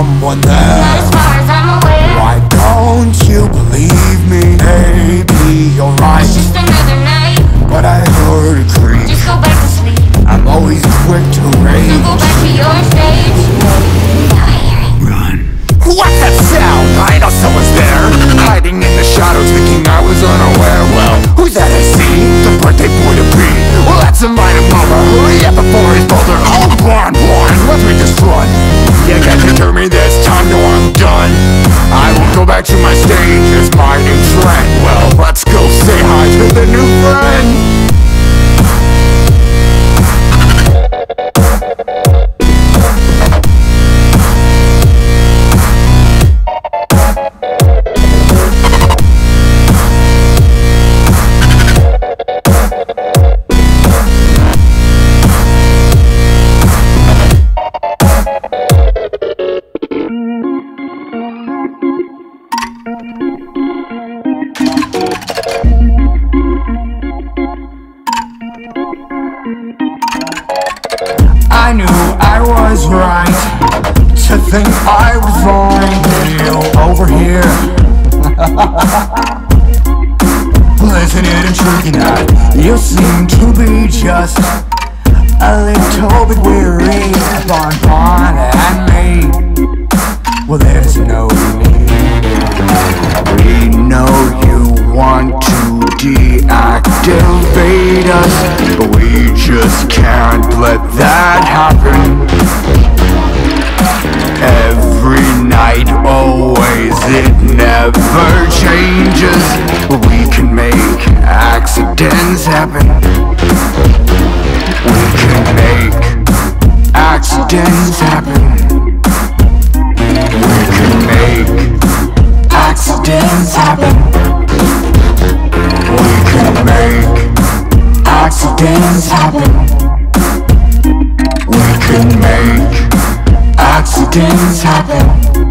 someone there as far as I'm aware. Why don't you believe me? Maybe you're right It's just another night. But I heard a creak Just go back to sleep. I'm always quick to rage So go back to your stage. Now I hear it. Run What's that sound? I know someone's there Hiding in the shadows thinking I was unaware Well, who's that I I was right to think I was wrong you over here. Listen, it intriguing that you seem to be just a little bit weary upon Bon and me. Well, there's no deactivate us, but we just can't let that happen. Every night, always, it never changes. But we can make accidents happen. We can make accidents happen. We can make accidents happen. Accidents happen. We can make accidents happen.